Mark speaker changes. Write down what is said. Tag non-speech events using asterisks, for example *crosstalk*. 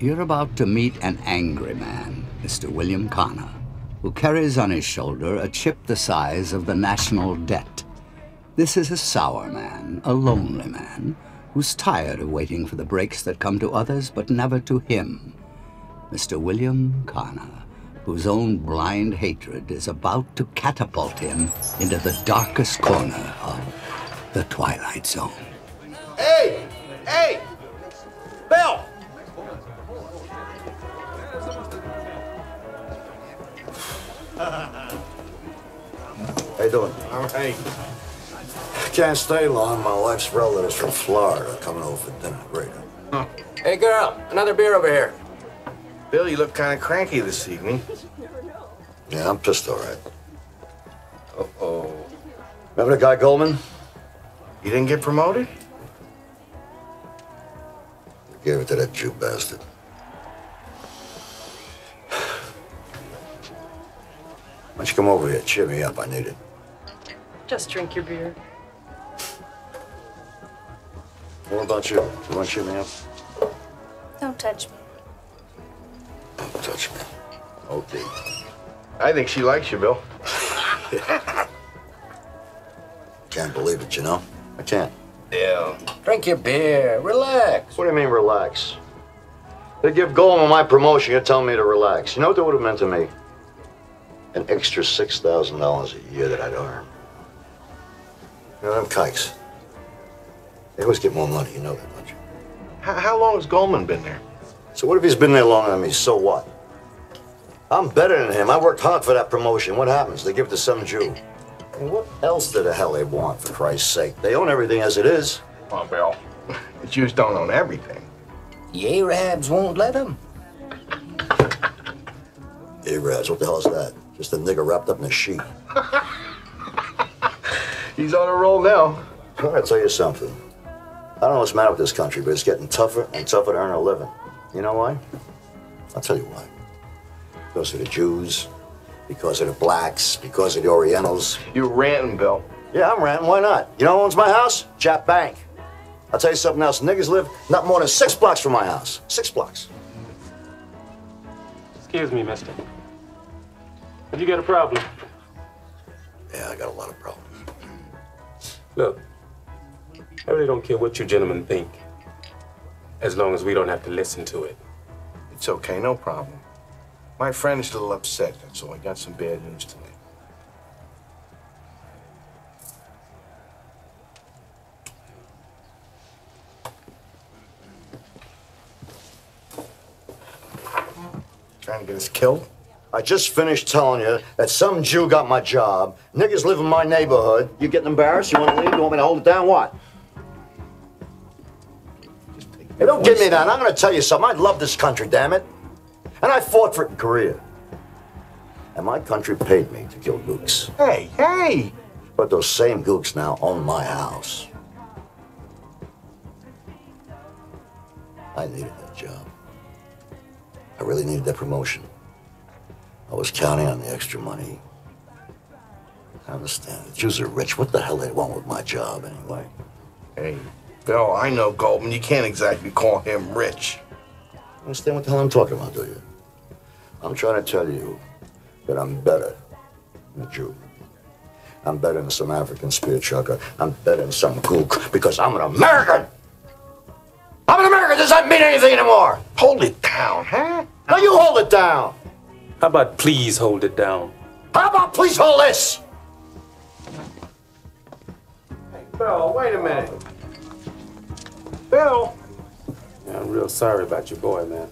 Speaker 1: You're about to meet an angry man, Mr. William Connor, who carries on his shoulder a chip the size of the national debt. This is a sour man, a lonely man, who's tired of waiting for the breaks that come to others but never to him. Mr. William Connor, whose own blind hatred is about to catapult him into the darkest corner of the Twilight Zone.
Speaker 2: How you doing?
Speaker 3: All right.
Speaker 2: Can't stay long. My wife's relatives from Florida coming over for dinner. Great.
Speaker 4: Hey, girl, another beer over here.
Speaker 3: Bill, you look kind of cranky this evening. *laughs*
Speaker 2: Yeah, I'm pissed, all right.
Speaker 3: Uh-oh.
Speaker 2: Remember the guy Goldman?
Speaker 3: You didn't get promoted?
Speaker 2: Gave it to that Jew bastard. Why don't you come over here? Cheer me up. I need it.
Speaker 5: Just drink your beer.
Speaker 2: What about you? You want to cheer me up?
Speaker 6: Don't touch me.
Speaker 2: Don't touch me. Okay.
Speaker 3: I think she likes you, Bill. *laughs*
Speaker 2: Can't believe it, you know? I can't.
Speaker 3: Yeah.
Speaker 4: Drink your beer. Relax.
Speaker 2: What do you mean, relax? They give Goldman my promotion. You're telling me to relax. You know what that would have meant to me? An extra $6,000 a year that I'd earn. You know, them kikes. They always get more money. You know that, don't you?
Speaker 3: How, how long has Goldman been there?
Speaker 2: So what if he's been there longer than me? So what? I'm better than him. I worked hard for that promotion. What happens? They give it to some Jew. And what else do the hell they want, for Christ's sake? They own everything as it is.
Speaker 3: Oh, Bill. *laughs* The Jews don't own everything.
Speaker 4: The Arabs won't let them.
Speaker 2: Arabs, what the hell is that? Just a nigger wrapped up in a sheet. *laughs*
Speaker 3: He's on a roll now.
Speaker 2: I gotta tell you something. I don't know what's the matter with this country, but it's getting tougher and tougher to earn a living. You know why? I'll tell you why. Because of the Jews, because of the blacks, because of the Orientals.
Speaker 3: You're ranting, Bill.
Speaker 2: Yeah, I'm ranting. Why not? You know who owns my house? Jap Bank. I'll tell you something else. Niggas live not more than six blocks from my house. Six blocks.
Speaker 7: Excuse me, mister. Have you got a problem?
Speaker 2: Yeah, I got a lot of problems.
Speaker 7: Look, I really don't care what you gentlemen think, as long as we don't have to listen to it.
Speaker 3: It's okay, no problem. My friend is a little upset, that's all. I got some bad news tonight. Trying to get us killed?
Speaker 2: I just finished telling you that some Jew got my job. Niggas live in my neighborhood. You getting embarrassed? You want to leave? You want me to hold it down? What? Hey, don't give me that. I'm going to tell you something. I love this country, damn it. And I fought for it in Korea. And my country paid me to kill gooks.
Speaker 3: Hey, hey!
Speaker 2: But those same gooks now own my house. I needed that job. I really needed that promotion. I was counting on the extra money. I understand. The Jews are rich. What the hell they want with my job anyway?
Speaker 3: Hey, Bill, I know Goldman. You can't exactly call him rich.
Speaker 2: Understand what the hell I'm talking about, do you? I'm trying to tell you that I'm better than a Jew. I'm better than some African spear chucker. I'm better than some gook because I'm an American. I'm an American. Does that mean anything anymore?
Speaker 3: Hold it down, huh?
Speaker 2: Now you hold it down.
Speaker 7: How about please hold it down?
Speaker 2: How about please hold this?
Speaker 3: Hey, Bill, wait a minute. Bill!
Speaker 7: Yeah, I'm real sorry about your boy, man.